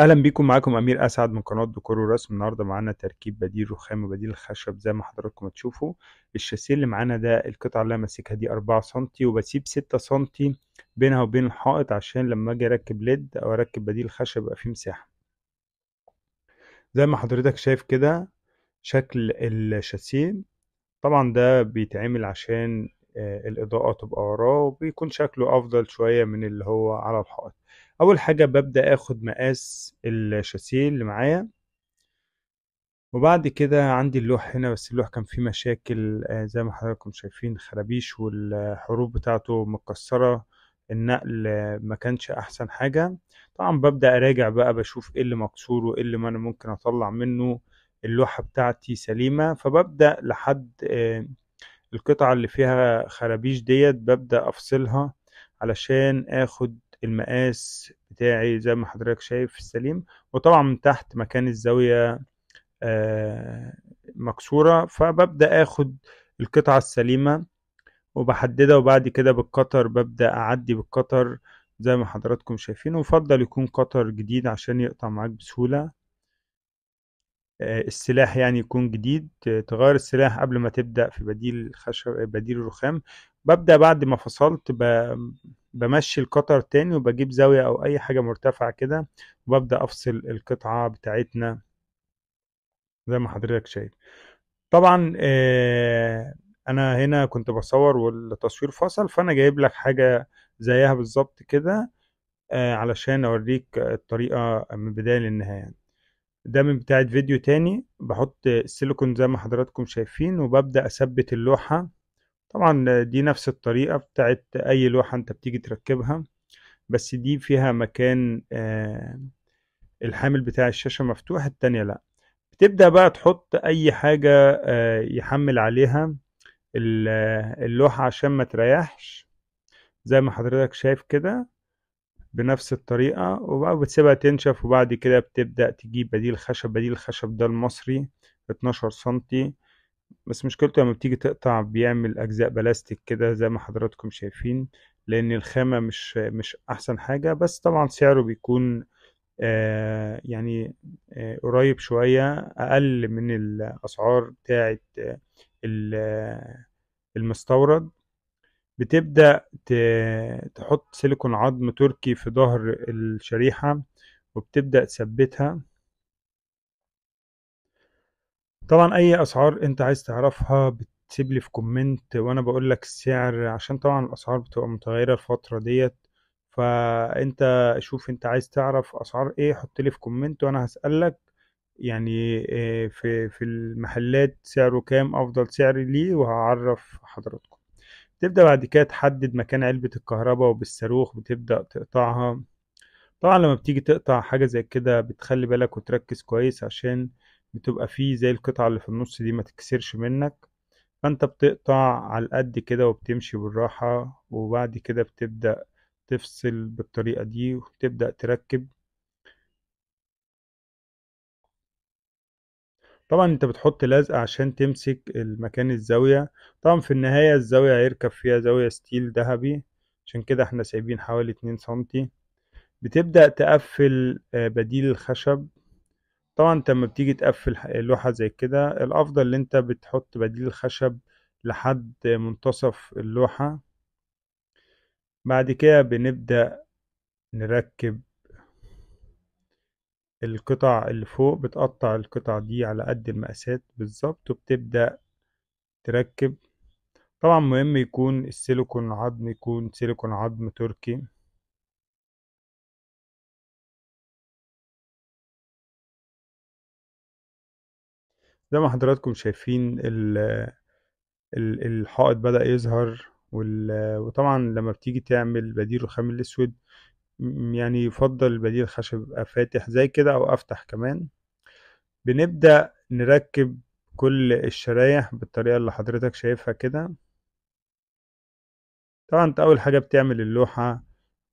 أهلا بيكم معاكم أمير أسعد من قناة ديكور ورسم النهارده معانا تركيب بديل رخام وبديل خشب زي ما حضراتكم هتشوفوا. الشاسيه اللي معانا ده القطعة اللي أنا ماسكها دي 4 سم وبسيب 6 سم بينها وبين الحائط عشان لما أجي أركب ليد أو أركب بديل خشب يبقى فيه مساحة. زي ما حضرتك شايف كده شكل الشاسيه. طبعا ده بيتعمل عشان الإضاءة تبقى وراه وبيكون شكله أفضل شوية من اللي هو على الحائط. أول حاجة ببدأ أخد مقاس الشاسيه اللي معايا. وبعد كده عندي اللوح هنا بس اللوح كان فيه مشاكل آه، زي ما حضراتكم شايفين خرابيش والحروف بتاعته مكسرة النقل ما كانش أحسن حاجة. طبعا ببدأ أراجع بقى بشوف إيه اللي مكسور وإيه اللي ما أنا ممكن أطلع منه اللوحة بتاعتي سليمة. فببدأ لحد آه، القطعة اللي فيها خرابيش ديت ببدأ أفصلها علشان آخد المقاس بتاعي زي ما حضرتك شايف السليم. وطبعا من تحت مكان الزاوية آه، مكسورة فببدأ آخد القطعة السليمة وبحددها. وبعد كده بالقطر ببدأ أعدي بالقطر زي ما حضراتكم شايفين. ويفضل يكون قطر جديد عشان يقطع معاك بسهولة. السلاح يعني يكون جديد تغير السلاح قبل ما تبدأ في بديل خشب بديل الرخام. ببدأ بعد ما فصلت ب- بمشي القطر تاني وبجيب زاوية أو أي حاجة مرتفعة كده وببدأ أفصل القطعة بتاعتنا زي ما حضرتك شايف. طبعا آه، أنا هنا كنت بصور والتصوير فصل فأنا جايب لك حاجة زيها بالظبط كده آه، علشان أوريك الطريقة من البداية للنهاية. ده من بتاعة فيديو تاني. بحط السيليكون زي ما حضراتكم شايفين وببدأ أثبت اللوحة. طبعا دي نفس الطريقة بتاعت أي لوحة أنت بتيجي تركبها بس دي فيها مكان آه، الحامل بتاع الشاشة مفتوح التانية لأ. بتبدأ بقى تحط أي حاجة آه، يحمل عليها ال- اللوحة عشان ما تريحش. زي ما حضرتك شايف كده. بنفس الطريقة وبقى بتسيبها تنشف وبعد كده بتبدأ تجيب بديل خشب. بديل الخشب ده المصري 12 سنتي. بس مشكلته لما بتيجي تقطع بيعمل أجزاء بلاستيك كده زي ما حضراتكم شايفين لأن الخامة مش مش أحسن حاجة. بس طبعا سعره بيكون آه يعني آه قريب شوية أقل من الأسعار بتاعة آه، ال- المستورد. بتبدأ تحط سيليكون عظم تركي في ظهر الشريحة وبتبدأ تثبتها. طبعا أي أسعار أنت عايز تعرفها بتسيب لي في comment وأنا بقول لك السعر عشان طبعا الأسعار بتبقى متغيرة الفترة ديت. فأنت شوف أنت عايز تعرف أسعار إيه حط لي في comment وأنا هسألك. يعني آه، في في المحلات سعره كام أفضل سعر ليه وهعرف حضراتكم. تبدأ بعد كده تحدد مكان علبة الكهرباء وبالصاروخ بتبدأ تقطعها. طبعا لما بتيجي تقطع حاجة زي كده بتخلي بالك وتركز كويس عشان بتبقى فيه زي القطعة اللي في النص دي ما تكسرش منك. فأنت بتقطع على القد كده وبتمشي بالراحة وبعد كده بتبدأ تفصل بالطريقة دي وتبدأ تركب طبعا أنت بتحط لزقة عشان تمسك المكان الزاوية. طبعا في النهاية الزاوية هيركب فيها زاوية ستيل ذهبي عشان كده إحنا سايبين حوالي 2 سنتي. بتبدأ تقفل آه، بديل الخشب. طبعا أنت لما بتيجي تقفل لوحة زي كده الأفضل إن أنت بتحط بديل الخشب لحد منتصف اللوحة. بعد كده بنبدأ نركب القطع اللي فوق بتقطع القطع دي على قد المقاسات بالظبط وبتبدأ تركب. طبعا مهم يكون السيليكون عظم يكون سيليكون عظم تركي. زي ما حضراتكم شايفين ال- ال- الحائط بدأ يظهر وطبعا لما بتيجي تعمل بديل رخام الأسود يعني يفضل البديل الخشب يبقى فاتح زي كده أو أفتح كمان. بنبدأ نركب كل الشرايح بالطريقة اللي حضرتك شايفها كده. طبعا أنت أول حاجة بتعمل اللوحة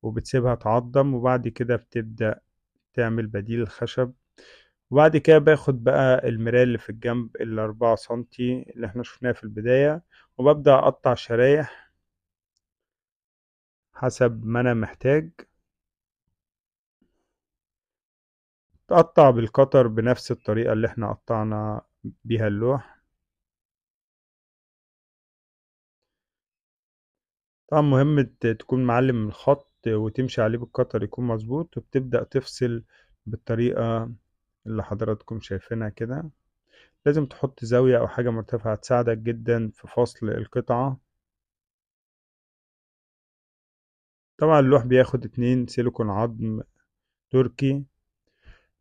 وبتسيبها تعضم وبعد كده بتبدأ تعمل بديل الخشب. وبعد كده باخد بقى المراية اللي في الجنب الأربعة سنتي اللي إحنا شفناها في البداية وببدأ أقطع شرايح حسب ما أنا محتاج. تقطع بالقطر بنفس الطريقة اللي إحنا قطعنا بيها اللوح. طبعا مهم تكون معلم الخط وتمشي عليه بالقطر يكون مظبوط وبتبدأ تفصل بالطريقة اللي حضراتكم شايفينها كده. لازم تحط زاوية أو حاجة مرتفعة تساعدك جدا في فصل القطعة. طبعا اللوح بياخد اتنين سيليكون عظم تركي.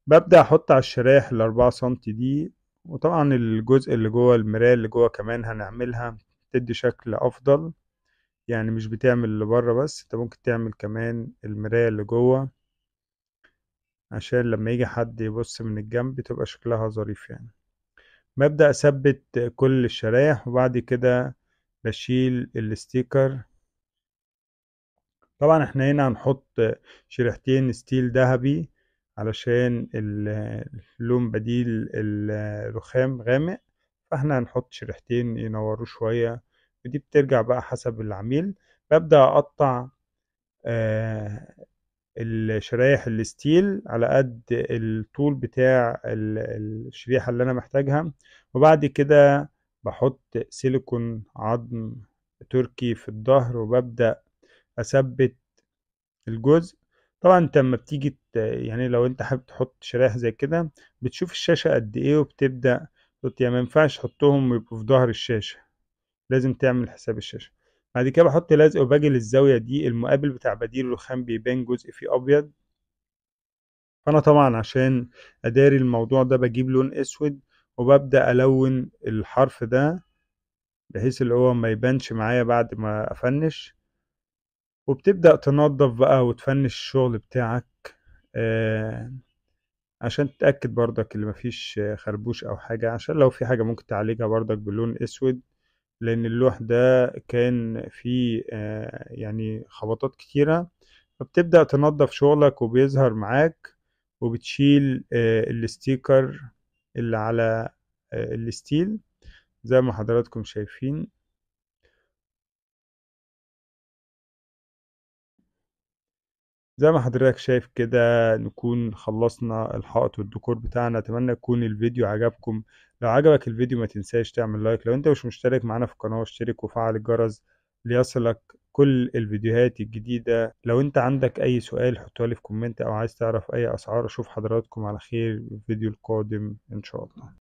ببدأ أحط على الشرايح الأربعة سنتي دي وطبعا الجزء اللي جوه المراية اللي جوه كمان هنعملها تدي شكل أفضل. يعني مش بتعمل اللي بره بس أنت ممكن تعمل كمان المراية اللي جوه عشان لما يجي حد يبص من الجنب تبقى شكلها ظريف يعني. ببدأ أثبت كل الشرايح وبعد كده بشيل ال sticker. طبعا إحنا هنا هنحط شريحتين steel ذهبي. علشان اللون بديل الرخام غامق فاحنا هنحط شريحتين ينوروا شوية ودي بترجع بقى حسب العميل. ببدأ أقطع آه الشرايح ال steel على قد الطول بتاع الشريحة اللي أنا محتاجها وبعد كده بحط سيليكون عظم تركي في الظهر وببدأ أثبت الجزء. طبعا أنت لما بتيجي يعني لو أنت حابب تحط شرايح زي كده بتشوف الشاشة قد إيه وبتبدأ يعني ما ينفعش تحطهم ويبقوا في ظهر الشاشة. لازم تعمل حساب الشاشة. بعد كده بحط لزق وباجي للزاوية دي المقابل بتاع بديل الرخام بيبان جزء فيه أبيض. فأنا طبعا عشان أداري الموضوع ده بجيب لون أسود وببدأ ألون الحرف ده بحيث اللي هو ما يبانش معايا بعد ما أفنش. وبتبدأ تنظف بقى وتفنش الشغل بتاعك آه عشان تتأكد برضك اللي مفيش خربوش أو حاجة عشان لو في حاجة ممكن تعالجها برضك بلون أسود لأن اللوح ده كان فيه آه يعني خبطات كتيرة فبتبدأ تنظف شغلك وبيظهر معاك وبتشيل آه ال sticker اللي على آه ال steel زي ما حضراتكم شايفين. زي ما حضرتك شايف كده نكون خلصنا الحائط والديكور بتاعنا. أتمنى يكون الفيديو عجبكم. لو عجبك الفيديو ما تنساش تعمل like. لو أنت مش مشترك معانا في القناة اشترك وفعل الجرس ليصلك كل الفيديوهات الجديدة. لو أنت عندك أي سؤال حطه لي في كومنت أو عايز تعرف أي أسعار أشوف حضراتكم على خير في الفيديو القادم إن شاء الله.